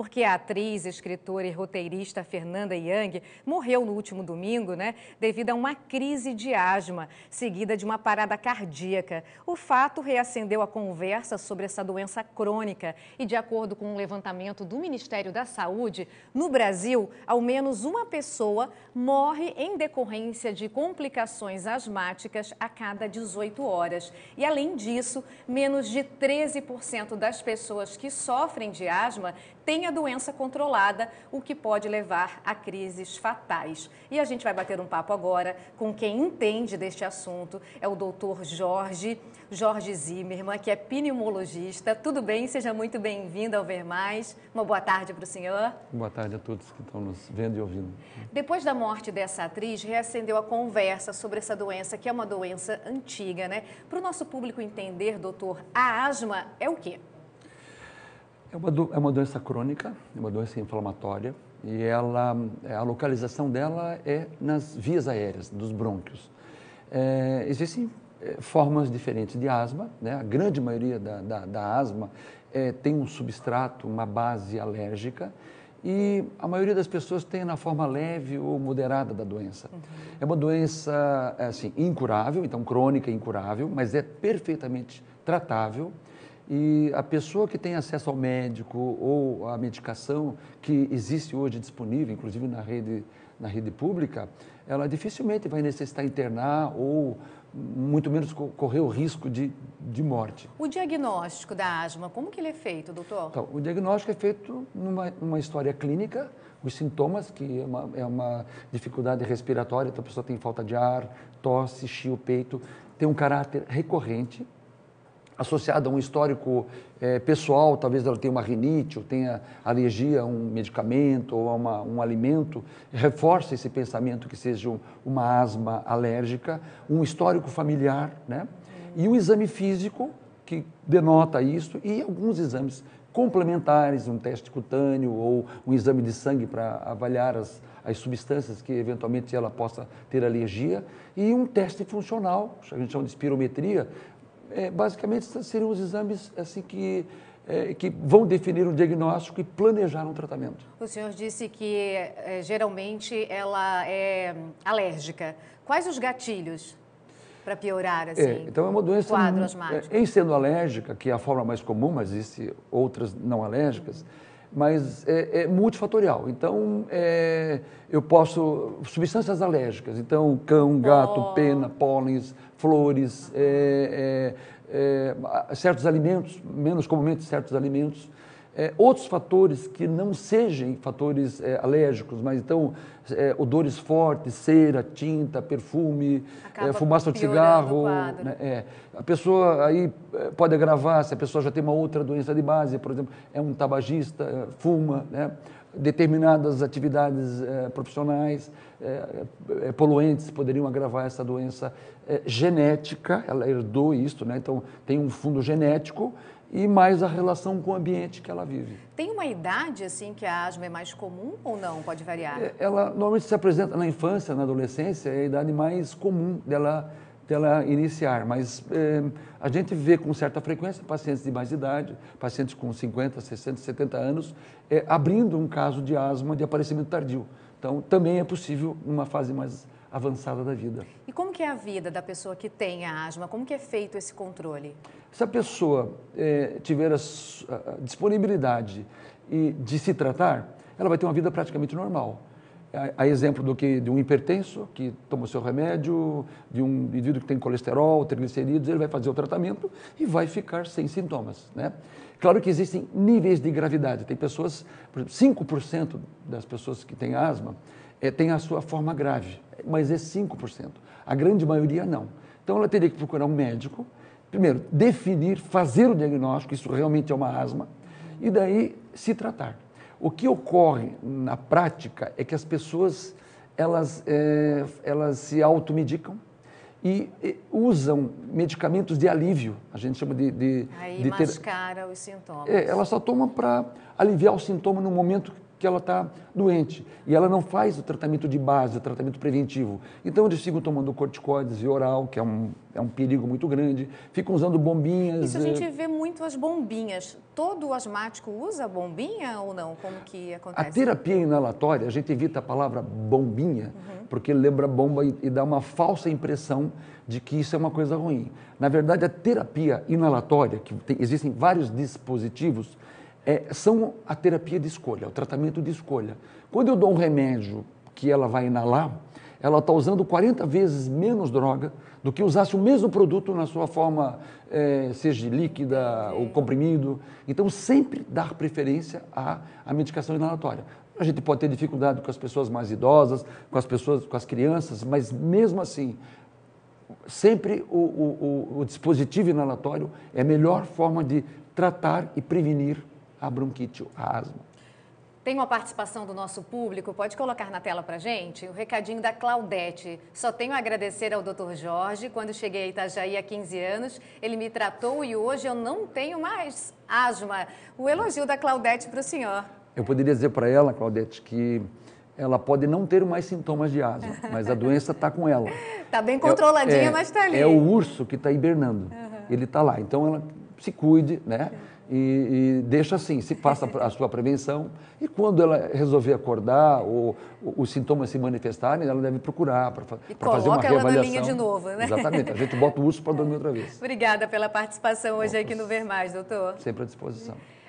porque a atriz, escritora e roteirista Fernanda Young morreu no último domingo, né, devido a uma crise de asma, seguida de uma parada cardíaca. O fato reacendeu a conversa sobre essa doença crônica e, de acordo com um levantamento do Ministério da Saúde, no Brasil, ao menos uma pessoa morre em decorrência de complicações asmáticas a cada 18 horas. E, além disso, menos de 13% das pessoas que sofrem de asma têm a doença controlada, o que pode levar a crises fatais. E a gente vai bater um papo agora com quem entende deste assunto, é o doutor Jorge, Jorge Zimmermann, que é pneumologista. Tudo bem? Seja muito bem-vindo ao Ver Mais. Uma boa tarde para o senhor. Boa tarde a todos que estão nos vendo e ouvindo. Depois da morte dessa atriz, reacendeu a conversa sobre essa doença, que é uma doença antiga, né? Para o nosso público entender, doutor, a asma é o quê? É uma, do, é uma doença crônica, é uma doença inflamatória e ela, a localização dela é nas vias aéreas, dos brônquios. É, existem é, formas diferentes de asma, né? a grande maioria da, da, da asma é, tem um substrato, uma base alérgica e a maioria das pessoas tem na forma leve ou moderada da doença. Uhum. É uma doença assim, incurável, então crônica incurável, mas é perfeitamente tratável e a pessoa que tem acesso ao médico ou à medicação que existe hoje disponível, inclusive na rede, na rede pública, ela dificilmente vai necessitar internar ou muito menos correr o risco de, de morte. O diagnóstico da asma, como que ele é feito, doutor? Então, o diagnóstico é feito numa, numa história clínica, os sintomas, que é uma, é uma dificuldade respiratória, então a pessoa tem falta de ar, tosse, chia o peito, tem um caráter recorrente, associada a um histórico é, pessoal, talvez ela tenha uma rinite ou tenha alergia a um medicamento ou a uma, um alimento, reforça esse pensamento que seja um, uma asma alérgica, um histórico familiar, né? E o exame físico que denota isso e alguns exames complementares, um teste cutâneo ou um exame de sangue para avaliar as, as substâncias que eventualmente ela possa ter alergia e um teste funcional, a gente chama de espirometria, é, basicamente seriam os exames assim que é, que vão definir um diagnóstico e planejar um tratamento. O senhor disse que é, geralmente ela é alérgica. Quais os gatilhos para piorar assim? É, então é uma doença quadro asmático. em sendo alérgica, que é a forma mais comum, mas existem outras não alérgicas. Uhum mas é, é multifatorial. Então, é, eu posso. Substâncias alérgicas, então, cão, gato, oh. pena, pólens, flores, é, é, é certos alimentos, menos comumente certos alimentos. É, outros fatores que não sejam fatores é, alérgicos, mas então é, odores fortes, cera, tinta, perfume, é, fumaça de cigarro. Né, é. a pessoa aí é, pode agravar se a pessoa já tem uma outra doença de base, por exemplo, é um tabagista, fuma, né, determinadas atividades profissionais, poluentes poderiam agravar essa doença genética, ela herdou isso, né, então tem um fundo genético e mais a relação com o ambiente que ela vive. Tem uma idade assim que a asma é mais comum ou não? Pode variar? É, ela normalmente se apresenta na infância, na adolescência, é a idade mais comum dela, dela iniciar, mas é, a gente vê com certa frequência pacientes de mais idade, pacientes com 50, 60, 70 anos, é, abrindo um caso de asma de aparecimento tardio. Então, também é possível numa fase mais avançada da vida. E como que é a vida da pessoa que tem a asma? Como que é feito esse controle? Se a pessoa é, tiver a, a, disponibilidade e de se tratar, ela vai ter uma vida praticamente normal. A, exemplo do que de um hipertenso que toma o seu remédio, de um indivíduo que tem colesterol, triglicerídeos, ele vai fazer o tratamento e vai ficar sem sintomas, né? Claro que existem níveis de gravidade. Tem pessoas, por exemplo, 5% das pessoas que têm asma é, tem a sua forma grave mas é 5%. A grande maioria não. Então ela teria que procurar um médico, primeiro, definir, fazer o diagnóstico, isso realmente é uma asma, e daí se tratar. O que ocorre na prática é que as pessoas elas, é, elas se automedicam e, e, usam medicamentos de alívio, a gente chama de... de Aí de mascara ter... os sintomas. É, ela só toma para aliviar o sintoma no momento que ela está doente. E ela não faz o tratamento de base, o tratamento preventivo. Então eles ficam tomando corticoides via oral, que é um, é um perigo muito grande, ficam usando bombinhas. Isso a gente vê muito as bombinhas. Todo asmático usa bombinha ou não? Como que acontece? A terapia inalatória, a gente evita a palavra bombinha, uhum. porque lembra bomba e, e dá uma falsa impressão de que isso é uma coisa ruim. Na verdade, a terapia inalatória, que tem, existem vários dispositivos, é, são a terapia de escolha, o tratamento de escolha. Quando eu dou um remédio que ela vai inalar, ela está usando 40 vezes menos droga do que usasse o mesmo produto na sua forma, é, seja líquida ou comprimido. Então, sempre dar preferência à, à medicação inalatória. A gente pode ter dificuldade com as pessoas mais idosas, com as pessoas, com as crianças, mas mesmo assim, sempre o, o, o dispositivo inalatório é a melhor forma de tratar e prevenir a bronquite, a asma. Tem uma participação do nosso público, pode colocar na tela para gente? O recadinho da Claudete. Só tenho a agradecer ao Dr. Jorge. Quando cheguei a Itajaí há 15 anos, ele me tratou e hoje eu não tenho mais asma. O elogio da Claudete para o senhor. Eu poderia dizer para ela, Claudete, que ela pode não ter mais sintomas de asma, mas a doença está com ela. Está bem controladinha, é, é, mas está ali. É o urso que está hibernando. Uhum. Ele está lá. Então ela se cuide, né? E, e, deixa assim, se faça a sua prevenção e quando ela resolver acordar ou, ou os sintomas se manifestarem, ela deve procurar para fazer uma reavaliação. ela na linha de novo, né? Exatamente, a gente bota o urso para dormir outra vez. Obrigada pela participação hoje aqui no Ver Mais, doutor. Sempre à disposição.